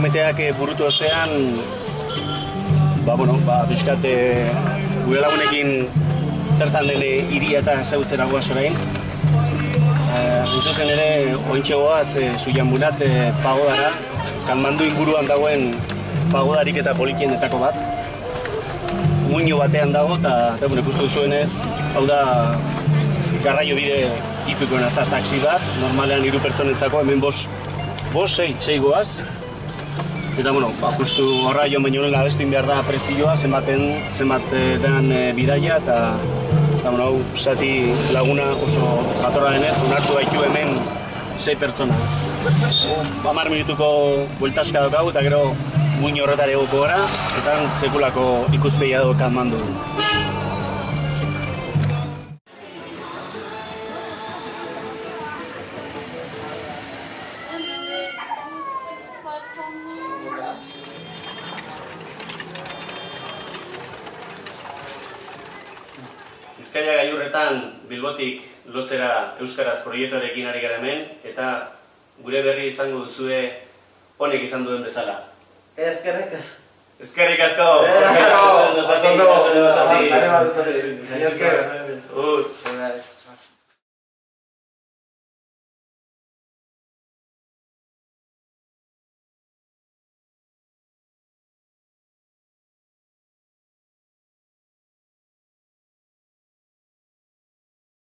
meteak eh, burutu ostean, ba, bueno, ba, bizkat, e, gure lagunekin zertan den eh, iria eta zautzera goaz orain. E, zuzen ere, ointxe goaz, e, zuian bunat, e, pagodara, kanmandu inguruan dagoen pagodarik eta politienetako bat. Muño batean dago, eta, eta bueno, ikustu duzuenez, hau da, garraio bide tipikoen azta taxi bat, normalean hiru pertsonentzako, hemen bos, bos, sei, sei goaz. Eta, bueno, ba, horra jo baino nola abestuin behar da prezioa, zenbaten, zenbat eh, den e, bidaia, eta, eta, bueno, hau, zati laguna oso jatorra denez, onartu baitu hemen sei pertsona. Hamar minutuko bueltaska daukagu, eta gero muin horretare gara, eta sekulako ikuspeia daukat mandu. Bizkaia gaiurretan Bilbotik lotzera Euskaraz proiektuarekin ari gara hemen, eta gure berri izango duzue honek izan duen bezala. Asko. Ezkerrik asko! Eh, oso ondo, oso ondo, oso ondo, oso ondo, Eskerrik asko.